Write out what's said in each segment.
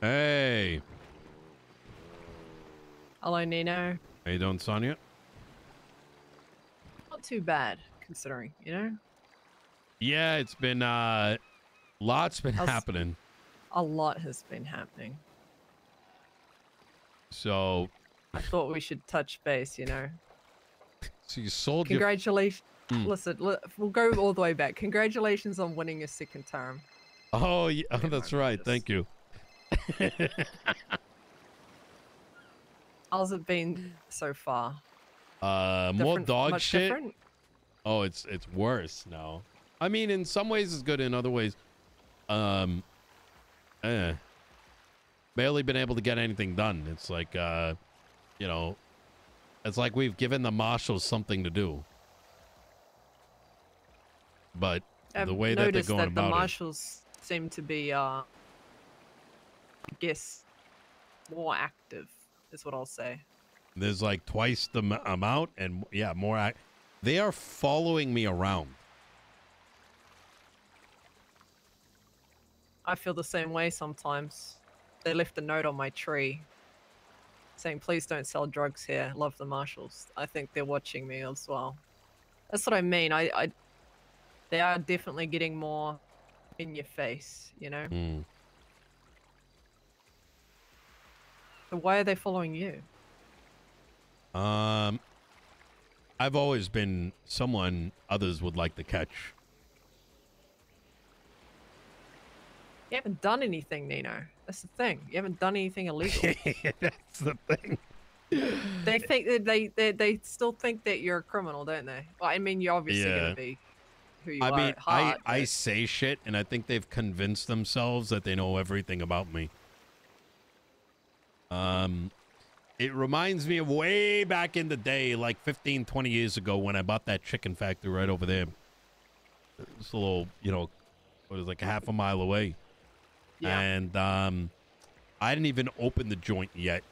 Hey. Hello, Nino. How you doing, Sonya? Not too bad, considering, you know? Yeah, it's been uh lots been happening. A lot has been happening. So I thought we should touch base, you know? so you sold your Congratulations. Mm. Listen, we'll go all the way back. Congratulations on winning your second term. Oh, yeah, oh, that's right. just- Thank you. How's it been so far? Uh more dog shit. different? Oh, it's it's worse now. I mean, in some ways it's good. In other ways, um, eh, barely been able to get anything done. It's like, uh, you know, it's like we've given the marshals something to do, but I've the way that they're noticed going that the about it, marshals seem to be, uh, I guess, more active, is what I'll say. there's like twice the m- amount, and yeah, more. Ac- they are following me around. I feel the same way sometimes. They left a note on my tree saying, please don't sell drugs here. Love the marshals. I think they're watching me as well. That's what I mean. I, I they are definitely getting more in your face, you know? Mm. So why are they following you? Um, I've always been someone others would like to catch. You haven't done anything, Nino. That's the thing. You haven't done anything illegal. That's the thing. they think that they, they they still think that you're a criminal, don't they? Well, I mean, you're obviously Yeah. gonna be who you I are I mean, heart. I, I say shit, and I think they've convinced themselves that they know everything about me. Um, it reminds me of way back in the day, like 15, 20 years ago, when I bought that chicken factory right over there. It's a little, you know, it was like a half a mile away. Yeah. And um, I didn't even open the joint yet.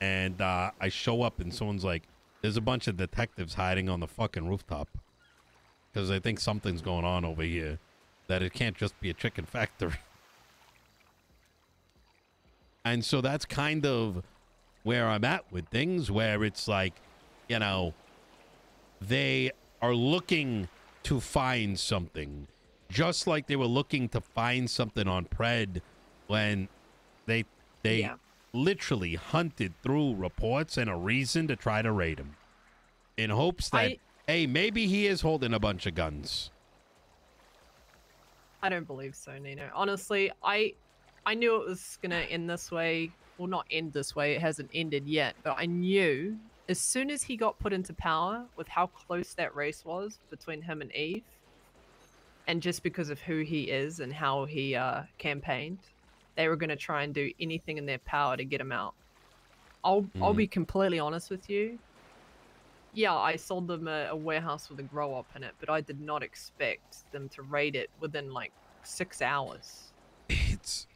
And uh, I show up, and someone's like, there's a bunch of detectives hiding on the fucking rooftop because I think something's going on over here. That it can't just be a chicken factory. And so that's kind of where I'm at with things, where it's like, you know, they are looking to find something, just like they were looking to find something on Pred when they they Yeah. literally hunted through reports and a reason to try to raid him, in hopes that I- hey, maybe he is holding a bunch of guns. I don't believe so, Nino. Honestly, I I knew it was gonna end this way. Well, not end this way. It hasn't ended yet, but I knew as soon as he got put into power, with how close that race was between him and Eve, and just because of who he is and how he uh, campaigned, they were gonna try and do anything in their power to get him out. I'll I'll Mhm. be completely honest with you. Yeah, I sold them a, a warehouse with a grow up in it, but I did not expect them to raid it within like six hours. It's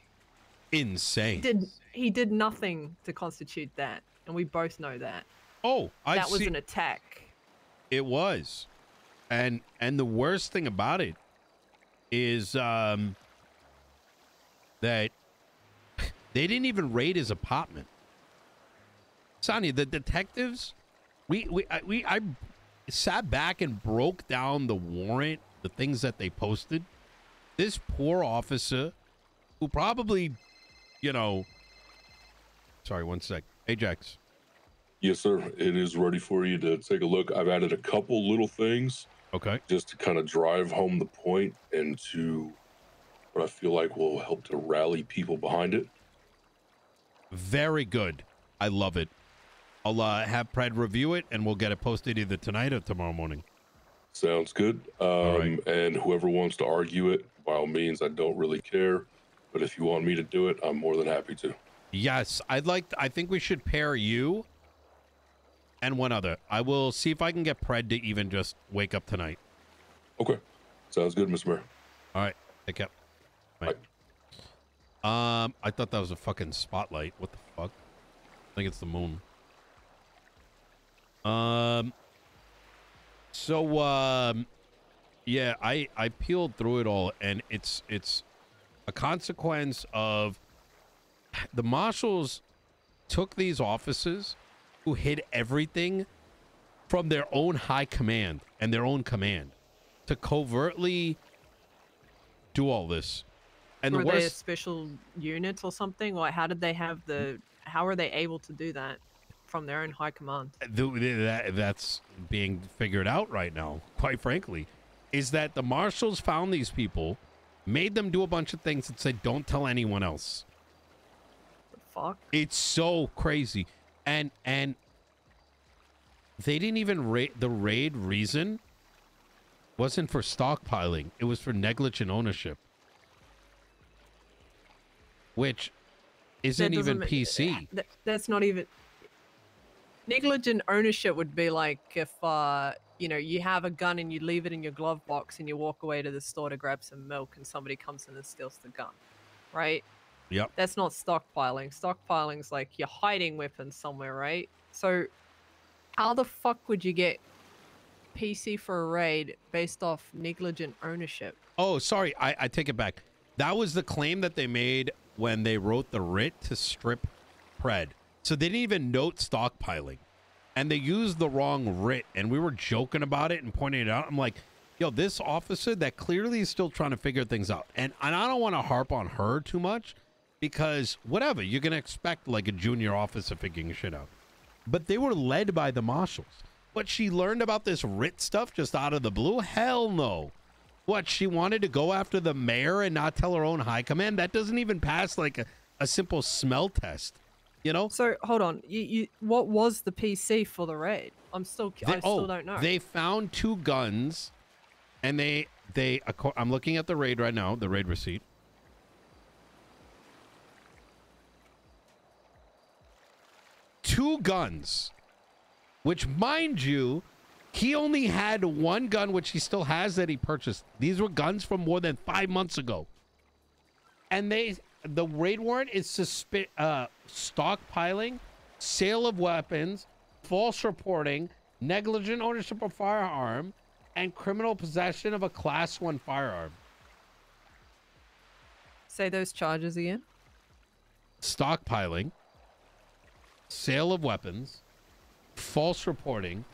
insane. He did he did nothing to constitute that, and we both know that. oh, I that was an attack. It was. And and the worst thing about it is um that they didn't even raid his apartment. Sonya, the detectives, we we I, we I sat back and broke down the warrant, the things that they posted. This poor officer who probably, you know, sorry, one sec. Ajax. Yes, sir. It is ready for you to take a look. I've added a couple little things Okay. just to kind of drive home the point and to what I feel like will help to rally people behind it. Very good. I love it. I'll uh, have Pred review it, and we'll get it posted either tonight or tomorrow morning. Sounds good. Um, right. And whoever wants to argue it, by all means, I don't really care. But if you want me to do it, I'm more than happy to. Yes, I'd like. I think we should pair you and one other. I will see if I can get Pred to even just wake up tonight. Okay. Sounds good, Mr. Mayor. All right, take care. Bye. Um, I thought that was a fucking spotlight. What the fuck? I think it's the moon. Um. So, um, yeah, I I peeled through it all, and it's it's a consequence of the marshals took these officers who hid everything from their own high command and their own command to covertly do all this. And Were the they a special unit or something? Like, how did they have the? How are they able to do that from their own high command? the- that, that's being figured out right now, quite frankly, is that the marshals found these people, made them do a bunch of things and said, don't tell anyone else. The fuck? It's so crazy. And, and they didn't even raid, the raid reason wasn't for stockpiling, it was for negligent ownership. Which isn't even PC. That, that's not even negligent ownership would be like if uh you know you have a gun and you leave it in your glove box and you walk away to the store to grab some milk and somebody comes in and steals the gun right Yep. that's not stockpiling stockpiling's like you're hiding weapons somewhere right so how the fuck would you get pc for a raid based off negligent ownership Oh, sorry. I, I take it back. That was the claim that they made when they wrote the writ to strip Pred. So they didn't even note stockpiling. And they used the wrong writ. And we were joking about it and pointing it out. I'm like, yo, this officer that clearly is still trying to figure things out. And, and I don't want to harp on her too much because whatever, you're to expect like a junior officer figuring shit out. But they were led by the marshals. But she learned about this writ stuff just out of the blue? Hell no. What, she wanted to go after the mayor and not tell her own high command? That doesn't even pass like a, a simple smell test. You know? so hold on you, you what was the pc for the raid i'm still They- i oh, still oh, don't know They found two guns and they they I'm looking at the raid right now, the raid receipt. Two guns. Which mind you, he only had one gun which he still has that he purchased. These were guns from more than 5 months ago. And they the raid warrant is suspi- uh, stockpiling, sale of weapons, false reporting, negligent ownership of firearm, and criminal possession of a class one firearm. say those charges again Stockpiling, sale of weapons, false reporting,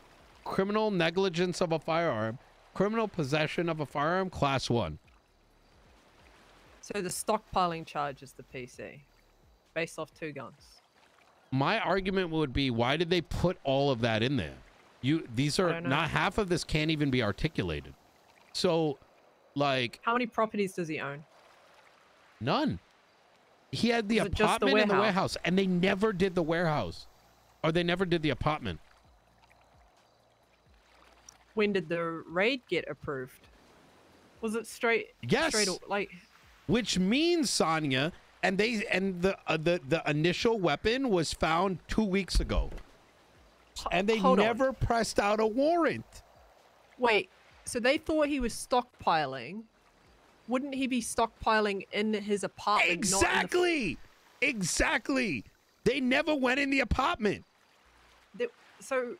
criminal negligence of a firearm, criminal possession of a firearm class one. So the stockpiling charge is the PC, based off two guns. My argument would be why did they put all of that in there? You these are don't half of this can't even be articulated. So like How many properties does he own? None. He had the Is it just the apartment and the warehouse? warehouse, and they never did the warehouse, or they never did the apartment. When did the raid get approved? Was it straight? Yes. Straight like Which means Sonya, and they and the uh, the the initial weapon was found two weeks ago, and they hold on. never pressed out a warrant. wait. So they thought he was stockpiling. Wouldn't he be stockpiling in his apartment? not the Exactly, exactly. They never went in the apartment. they- so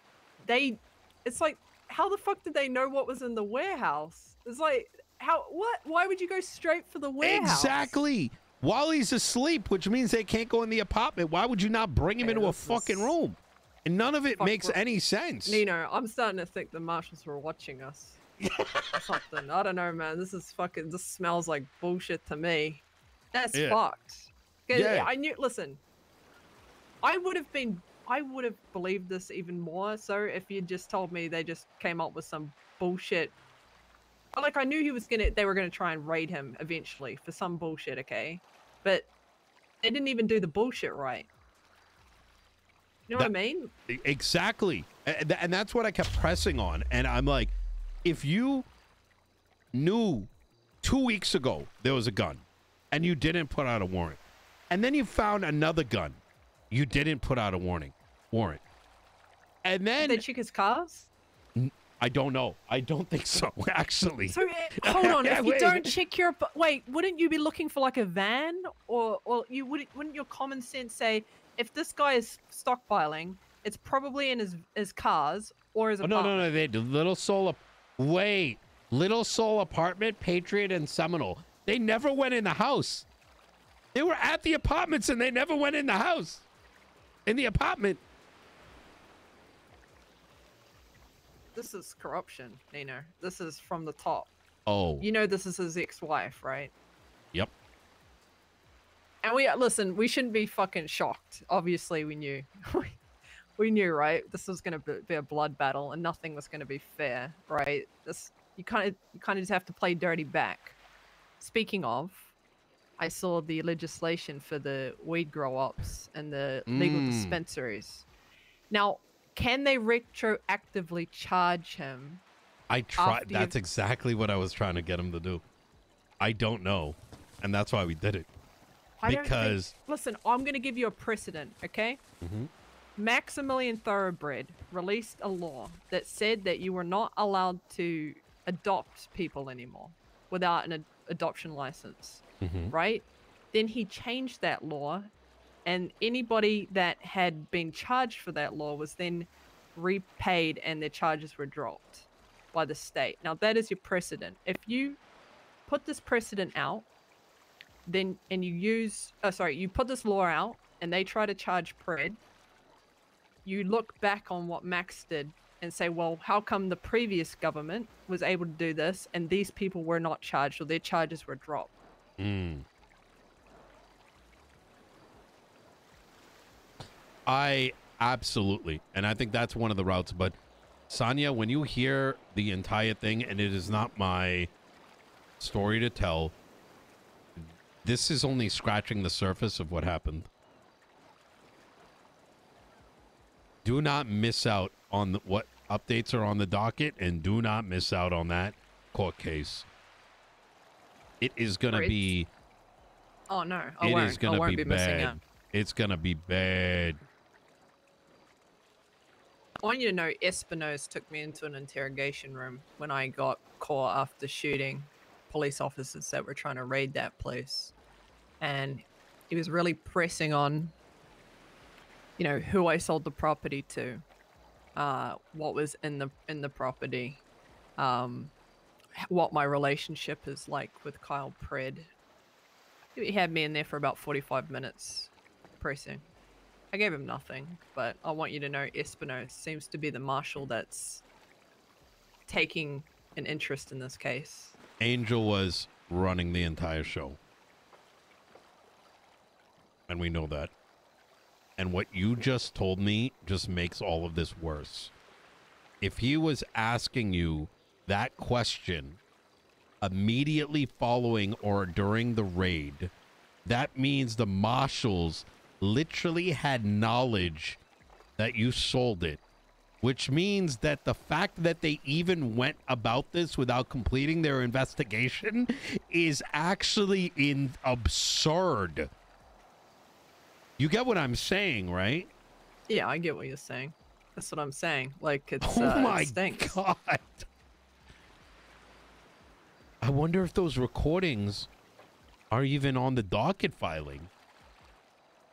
they. It's like how the fuck did they know what was in the warehouse? It's like how what? Why would you go straight for the warehouse? Exactly. While he's asleep, which means they can't go in the apartment. Why would you not bring him into a fucking room? And none of it Fuck, makes any sense. Nino, I'm starting to think the marshals were watching us. something. I don't know, man. This is fucking. This smells like bullshit to me. That's Yeah. fucked. Yeah. I knew. Listen, I would have been. I would have believed this even more so if you just told me they just came up with some bullshit. Like I knew he was gonna. They were gonna try and raid him eventually for some bullshit. Okay, but they didn't even do the bullshit right. You know what I mean? Exactly. And, and that's what I kept pressing on. And I'm like, if you knew two weeks ago there was a gun and you didn't put out a warrant, and then you found another gun, you didn't put out a warning warrant. And then they check his cars? I don't know. I don't think so, actually. So uh, hold on, if you wait. don't check your wait, wouldn't you be looking for like a van, or or you wouldn't wouldn't your common sense say if this guy is stockpiling, it's probably in his his cars or his Oh, no, apartment. no, no. They did Little Seoul. Ap- Wait. Little Seoul Apartment, Patriot, and Seminole. They never went in the house. They were at the apartments and they never went in the house. In the apartment. This is corruption, Nino. This is from the top. Oh. You know this is his ex-wife, right? Yep. And we listen. We shouldn't be fucking shocked. Obviously, we knew. we knew, right? This was gonna be be a blood battle, and nothing was gonna be fair, right? This you kind of you kind of just have to play dirty back. Speaking of, I saw the legislation for the weed grow ups and the legal Mm. dispensaries. Now, can they retroactively charge him I tried. That's you've- exactly what I was trying to get him to do. I don't know. And that's why we did it. I don't think- Because- listen, I'm going to give you a precedent, okay? Mhm. Maximilian Thoroughbred released a law that said that you were not allowed to adopt people anymore without an ad- adoption license, Mhm. right? Then he changed that law, and anybody that had been charged for that law was then repaid and their charges were dropped by the state. Now, that is your precedent. If you put this precedent out, then and you use oh sorry you put this law out and they try to charge pred you look back on what max did and say well how come the previous government was able to do this and these people were not charged or their charges were dropped Mm. I absolutely, and I think that's one of the routes. But Sonya, when you hear the entire thing, and it is not my story to tell, this is only scratching the surface of what happened. Do not miss out on the, what updates are on the docket, and do not miss out on that court case. It is going to be. oh no i It won't is i gonna won't be, be, missing out. It's gonna be bad. I want you to know Espinosa took me into an interrogation room when I got caught after shooting police officers that were trying to raid that place. And he was really pressing on, you know, who I sold the property to, uh, what was in the in the property, um, what my relationship is like with Kyle Pred. He had me in there for about 45 minutes pressing. I gave him nothing, but I want you to know Espinosa seems to be the marshal that's taking an interest in this case. Angel was running the entire show. And we know that. And what you just told me just makes all of this worse. If he was asking you that question immediately following or during the raid, that means the marshals literally had knowledge that you sold it which means that the fact that they even went about this without completing their investigation is actually in absurd. You get what I'm saying, right? Yeah, I get what you're saying. That's what I'm saying. Like it's oh uh, my stinks. god. I wonder if those recordings are even on the docket filing.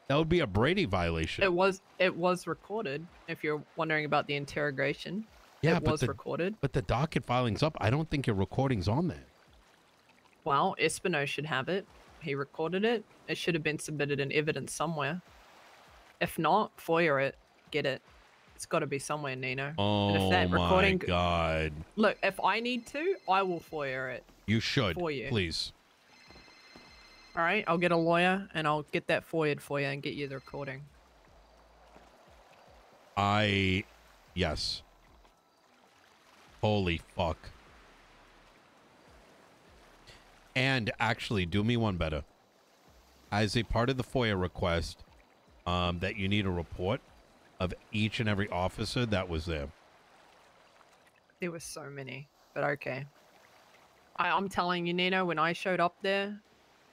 That would be a Brady violation. It was it was recorded. If you're wondering about the interrogation, yeah, it was the, recorded. but the docket filing's up. I don't think your recording's on there. Well, Espino should have it. He recorded it. It should have been submitted in evidence somewhere. If not, FOIA it. Get it. It's got to be somewhere, Nino. Oh and if that oh my recording, god! look, if I need to, I will FOIA it. You should For you. please. All right, I'll get a lawyer and I'll get that FOIA'd for you and get you the recording. I, yes. Holy fuck! And actually, do me one better. As a part of the FOIA request, um, that you need a report of each and every officer that was there. There were so many, but okay. I, I'm telling you, Nino, when I showed up there,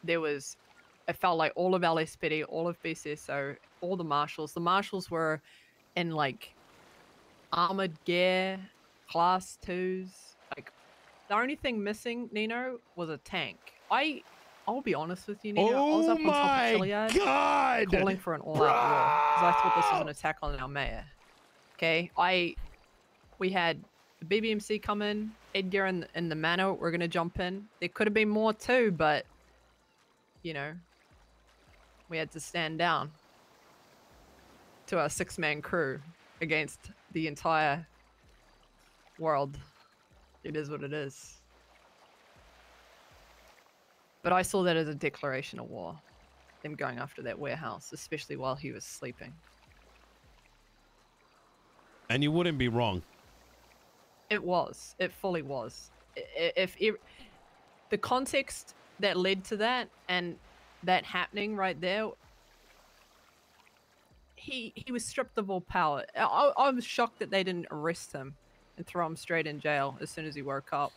there was, it felt like all of LSPD, all of BCSO, all the marshals. The marshals were in like armored gear, class twos. Like the only thing missing, Nino, was a tank. I, I'll be honest with you, Nino. I was oh up on top of Chiliad god! calling for an all-out war because I thought this was an attack on our mayor. Okay, I we had the BBMC come in, Edgar and, and the Manor were gonna jump in. There could have been more too, but you know, we had to stand down to our six man crew against the entire world. It is what it is. But I saw that as a declaration of war, them going after that warehouse, especially while he was sleeping. And you wouldn't be wrong. It was. It fully was. If it, the context that led to that and that happening right there, he he was stripped of all power. I, I was shocked that they didn't arrest him and throw him straight in jail as soon as he woke up.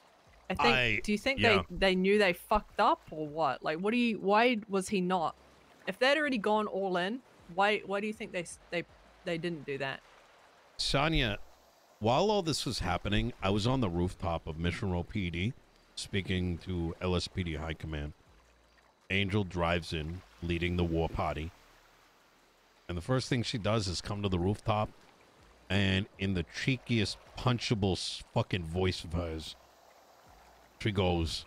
I think. I- do you think yeah. they they knew they fucked up or what? Like, what do you? Why was he not? If they'd already gone all in, why why do you think they they they didn't do that? Sonya, while all this was happening, I was on the rooftop of Mission Row PD speaking to LSPD High Command. Angel drives in, leading the war party. And the first thing she does is come to the rooftop and, in the cheekiest, punchable fucking voice of hers, she goes,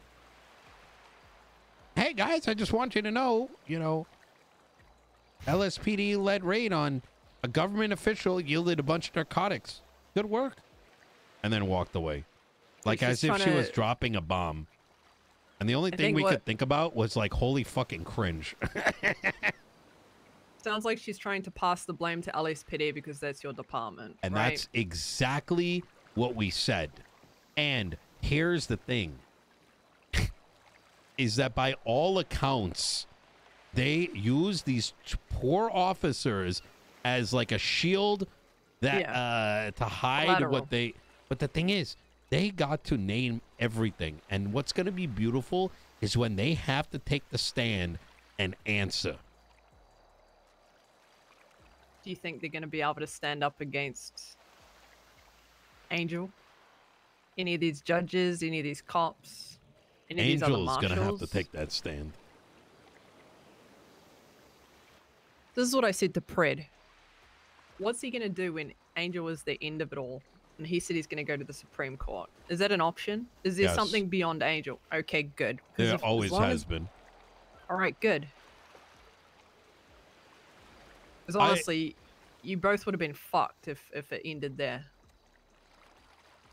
Hey guys, I just want you to know, you know, LSPD led raid on a government official yielded a bunch of narcotics. Good work. And then walked away. Like as if she trying was dropping a bomb. And the only I thing we what- could think about was like, holy fucking cringe. Sounds like she's trying to pass the blame to LSPD because that's your department. and right? that's exactly what we said. And here's the thing is that by all accounts, they use these poor officers as like a shield that uh to hide Collateral. what they but the thing is they got to name everything and what's going to be beautiful is when they have to take the stand and answer Do you think they're going to be able to stand up against Angel? Any of these judges? Any of these cops? Any of these other angel's going to have to take that stand This is what I said to Pred. What's he going to do when Angel is the end of it all? And he said he's going to go to the Supreme Court. Is that an option? Is there Yes. something beyond Angel? Okay, good. there if- always has as- been All right, good. Because I- honestly, you both would have been fucked if if it ended there.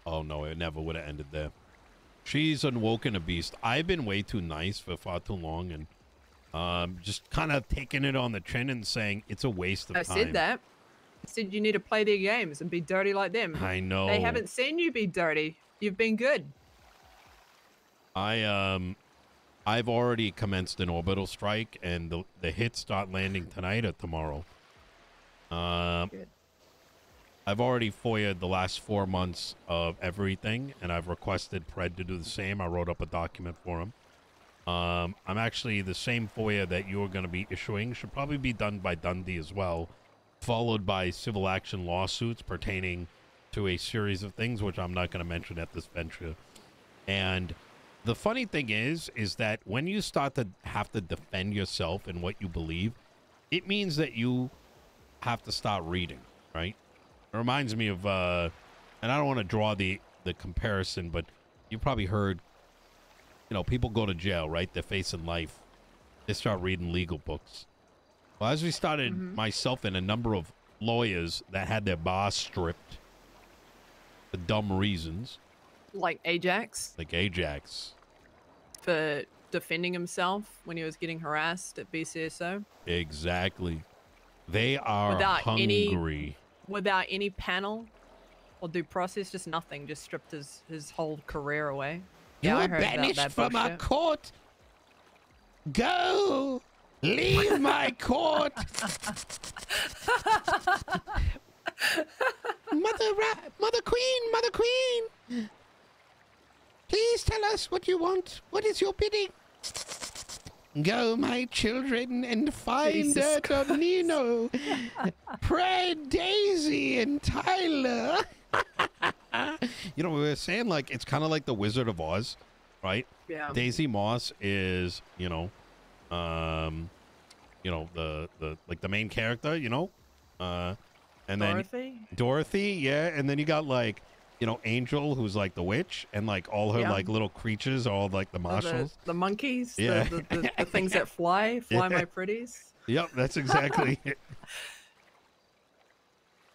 Oh no, it never would have ended there. She's unwoken a beast. I've been way too nice for far too long, and um, just kind of taking it on the chin and saying it's a waste of I time. I said that. Said you need to play their games and be dirty like them. I know. They haven't seen you be dirty. You've been good. I um, I've already commenced an orbital strike, and the the hits start landing tonight or tomorrow. Um, Good. I've already foia the last four months of everything, and I've requested Pred to do the same. I wrote up a document for him. Um, I'm actually the same FOIA that you're going to be issuing should probably be done by Dundee as well, followed by civil action lawsuits pertaining to a series of things, which I'm not going to mention at this venture. And the funny thing is, is that when you start to have to defend yourself and what you believe, it means that you have to start reading, right? It reminds me of, uh, and I don't want to draw the the comparison, but you probably heard, you know, people go to jail, right? They're facing life. They start reading legal books. Well, as we started, Mhm. myself and a number of lawyers that had their bars stripped for dumb reasons, Like Ajax like Ajax. for defending himself when he was getting harassed at BCSO Exactly. They are Without any- hungry. without any panel or due process, just nothing, just stripped his his whole career away. Yeah, I heard about that bullshit. court. Go. Leave my court. Mother, Ra- Mother Queen, Mother Queen. Please tell us what you want. What is your bidding? Go, my children, and find Jesus Dirk Nino, Pray Daisy, and Tyler. you know, we were saying like it's kind of like the Wizard of Oz, right? Yeah. Daisy Moss is, you know, um, you know the the like the main character, you know, uh, and then Dorothy? Dorothy, yeah, and then you got like, you know, Angel, who's like the witch, and like all her Yeah. like little creatures, are all like the Or the, marshals. the monkeys, Yeah. the, the, the, the things that fly, fly Yeah. my pretties. Yep, that's exactly it.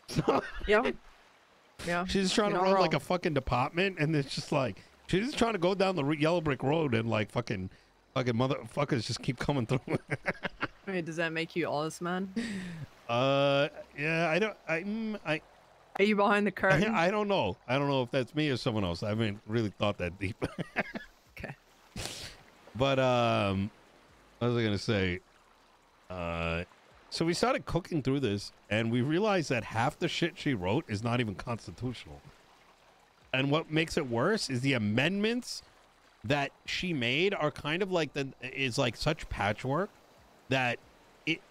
So, Yeah. Yeah. she's trying You're to run like a fucking department, and it's just like she's just trying to go down the yellow brick road, and like fucking fucking motherfuckers just keep coming through. Wait, does that make you honest, man? uh, yeah, I don't, I, mm, I, Are you behind the curtain? I don't know. I don't know if that's me or someone else. I haven't really thought that deep. Okay. But um, what was I gonna say? Uh, so we started cooking through this, and we realized that half the shit she wrote is not even constitutional. And what makes it worse is the amendments that she made are kind of like the is like such patchwork that it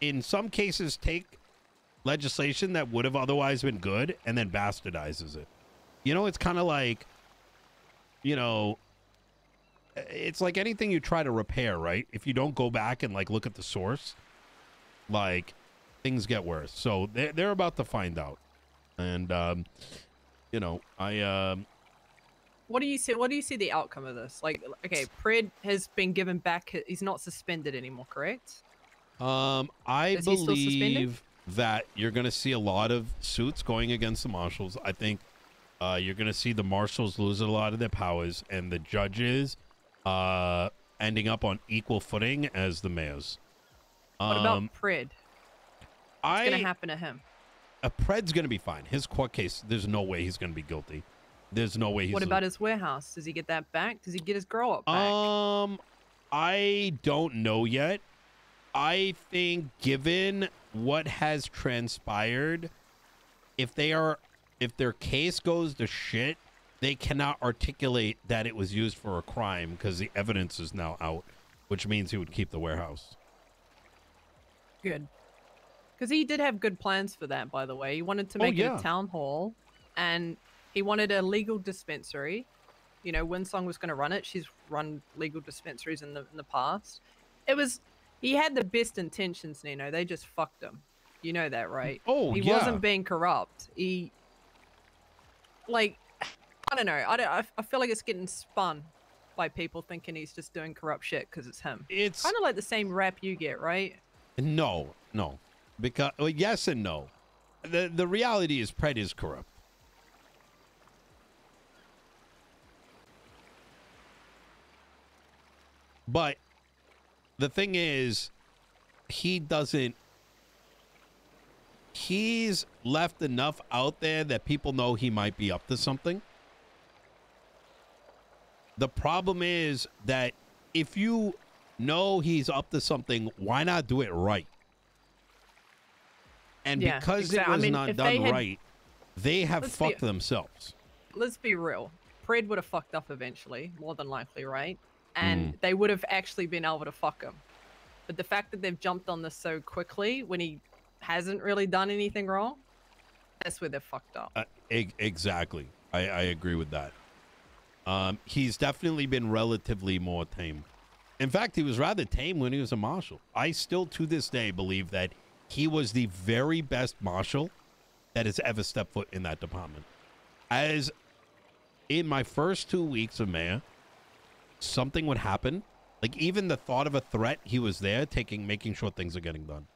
in some cases take legislation that would have otherwise been good and then bastardizes it. You know, it's kind of like you know, it's like anything you try to repair, right? If you don't go back and like look at the source, like things get worse. So they're, they're about to find out. And um, you know, I um What do you see? What do you see the outcome of this? Like, okay, Pred has been given back. He's not suspended anymore, correct? Um, I Is he still suspended? believe that you're going to see a lot of suits going against the marshals. I think uh, you're going to see the marshals lose a lot of their powers, and the judges uh, ending up on equal footing as the mayors. What um, about Pred? What's I, gonna happen to him? A Pred's going to be fine. His court case, there's no way he's going to be guilty. There's no way he's. What about his warehouse? Does he get that back? Does he get his grow up back? Um, I don't know yet. I think, given what has transpired, if they are, if their case goes to shit, they cannot articulate that it was used for a crime because the evidence is now out, which means he would keep the warehouse. Good. Because he did have good plans for that, by the way. He wanted to Oh, make it a town hall, and he wanted a legal dispensary. You know, Winsong was going to run it. She's run legal dispensaries in the in the past. It was he had the best intentions, Nino. They just fucked him. You know that, right? Oh, he yeah. wasn't being corrupt. He like I don't know. I don't. I, feel like it's getting spun by people thinking he's just doing corrupt shit because it's him. It's Kind of like the same rap you get, right? no, no, because well, yes and no. The the reality is Pred is corrupt. But the thing is, he doesn't. He's left enough out there that people know he might be up to something. The problem is that if you know he's up to something, why not do it right? And Yeah, because exact- it I was mean, not done they had- right, they have Let's be- fucked themselves. let's be real. Pred would have fucked up eventually, more than likely, right? And Mm. they would have actually been able to fuck him. But the fact that they've jumped on this so quickly when he hasn't really done anything wrong, that's where they're fucked up. Uh, e- exactly. I, I agree with that. Um, he's definitely been relatively more tame. In fact, he was rather tame when he was a marshal. I still, to this day, believe that he was the very best marshal that has ever stepped foot in that department. As in my first two weeks of mayor, something would happen. Like even the thought of a threat, he was there, taking, making sure things are getting done.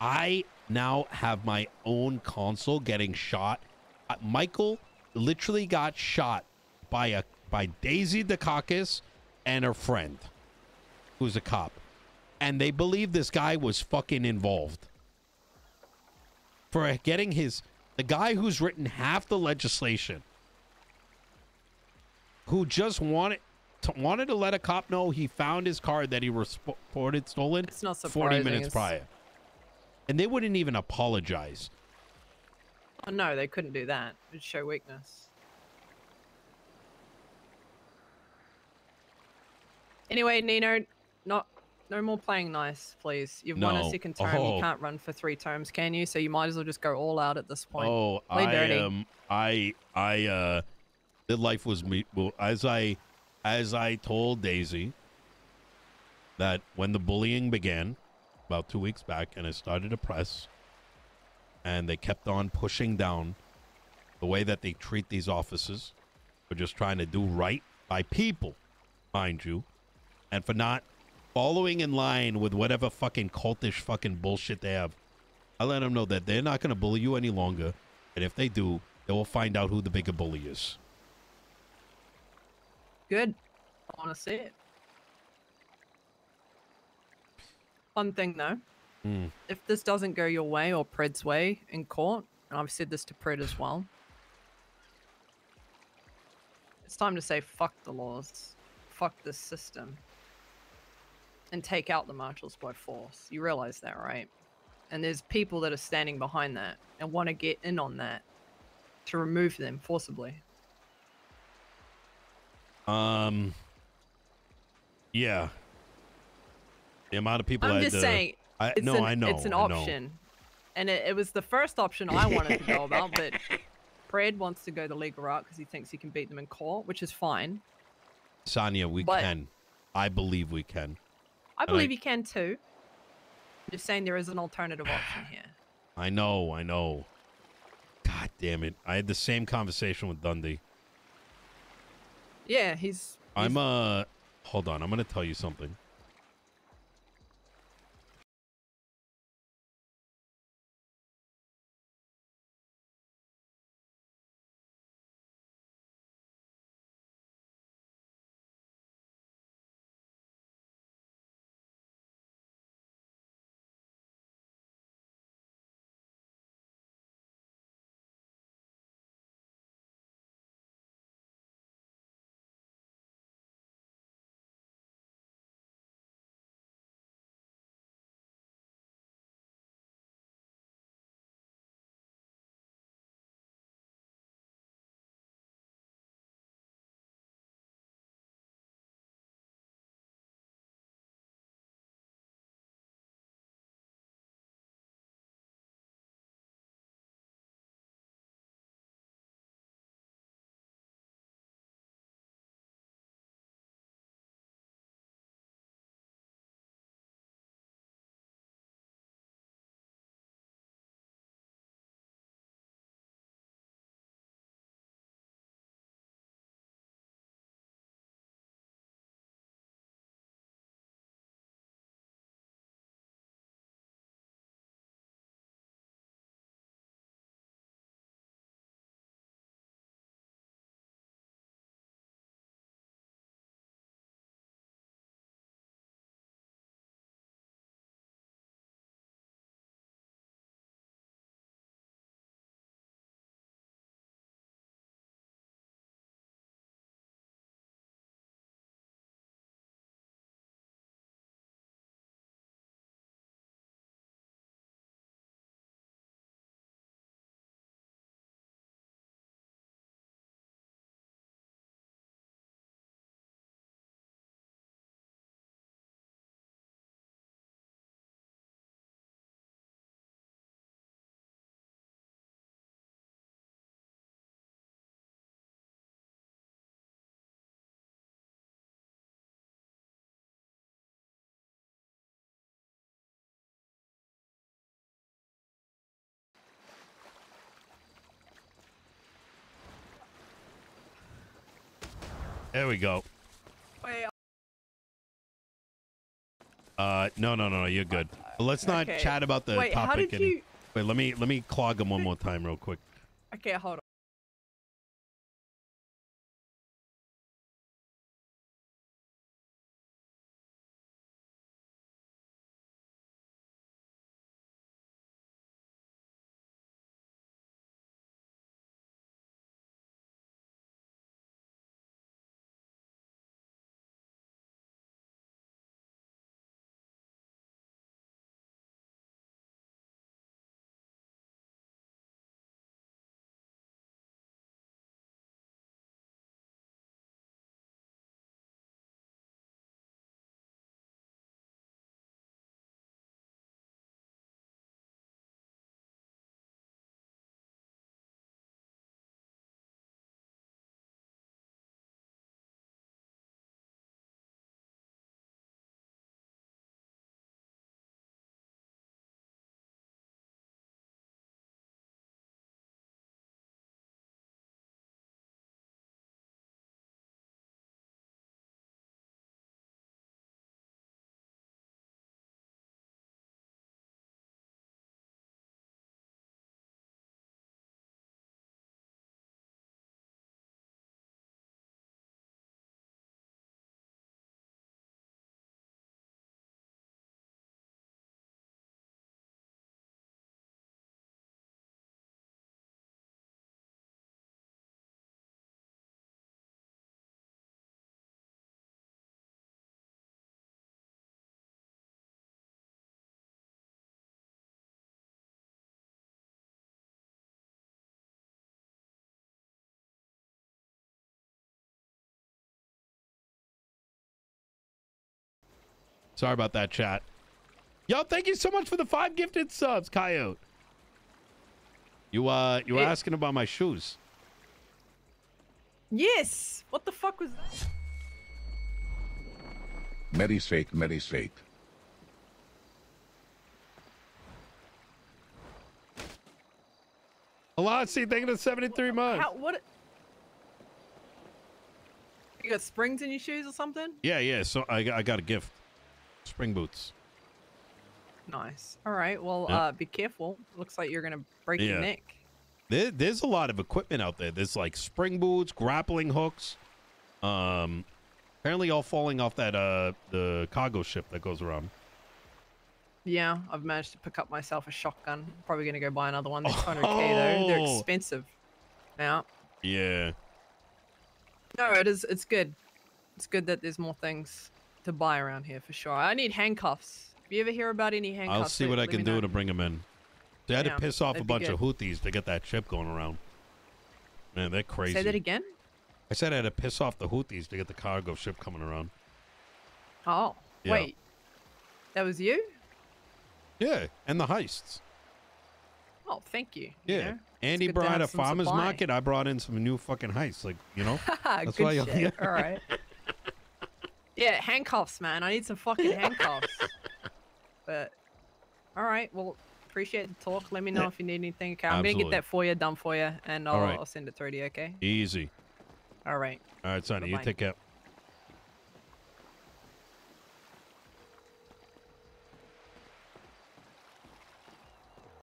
I now have my own console getting shot. Uh, Michael literally got shot by a by Daisy Dukakis and her friend, who's a cop, and they believe this guy was fucking involved for getting his the guy who's written half the legislation, who just wanted wanted to let a cop know he found his card that he reported stolen It's not 40 minutes prior. And they wouldn't even apologize. Oh, no, they couldn't do that. It'd show weakness. Anyway, Nino, not no more playing nice, please. You've won a second term. Oh. You can't run for three terms, can you? So you might as well just go all out at this point. Oh, Play I dirty. um, I I uh, the life was me. Well, as I as I told Daisy that when the bullying began about two weeks back, and it started to press, and they kept on pushing down the way that they treat these officers for just trying to do right by people, mind you, and for not following in line with whatever fucking cultish fucking bullshit they have. I let them know that they're not going to bully you any longer. And if they do, they will find out who the bigger bully is. Good. I want to see it. One thing though, Hmm. if this doesn't go your way or Pred's way in court, and I've said this to Pred as well, it's time to say fuck the laws, fuck this system, and take out the marshals by force. You realize that, right? And there's people that are standing behind that and want to get in on that to remove them forcibly. Um. Yeah. The amount of people. I I'm just to- saying, I, no, an, I know. it's an option, and it, it was the first option I wanted to go about. But Pred wants to go the legal route because he thinks he can beat them in court, which is fine. Sonya, we But- can. I believe we can. I And I- believe you can too. I'm just saying there is an alternative option here. I know. I know. God damn it! I had the same conversation with Dundee. Yeah, he's. I'm he's- uh. Hold on. I'm gonna tell you something. There we go. Wait, Uh, no, no, no, no. You're good. But let's not Okay. chat about the wait, how topic. did you? Wait, let me let me clog him one more time, real quick. Okay, hold on. Sorry about that, chat. Yo, thank you so much for the five gifted subs, Coyote. You uh, you were Hey. asking about my shoes. Yes. What the fuck was that? Medisate, medisate. Alossi, thank you for 73 months. How, what? You got springs in your shoes or something? Yeah, yeah. So I, got- I got a gift. Spring boots. Nice. All right. Well, Yeah. uh, be careful. Looks like you're gonna break Yeah. your neck. There, there's a lot of equipment out there. There's like spring boots, grappling hooks. Um, apparently all falling off that uh the cargo ship that goes around. Yeah, I've managed to pick up myself a shotgun. Probably gonna go buy another one. They're 200k though. They're Oh. expensive. Now, Yeah. no, it is. It's good. It's good that there's more things to buy around here for sure. I need handcuffs. If you ever hear about any handcuffs, I'll see what I can do know. to bring them in. They had Yeah, to piss off a bunch of. Houthis to get that ship going around. Man, they're crazy. Say that again. I said I had to piss off the Houthis to get the cargo ship coming around. Oh, Yeah. wait. That was you? Yeah, and the heists. Oh, thank you. you Yeah. know? Andy brought a farmer's supply. market. I brought in some new fucking heists. Like, you know? That's good why shit. All right. Yeah, handcuffs, man. I need some fucking handcuffs. but all right, well, appreciate the talk. Let me know if you need anything. Okay, I'm gonna get that for you, done for you, and I'll, right. I'll send it through to you. Okay. Easy. All right. All right, Sonny, you take care.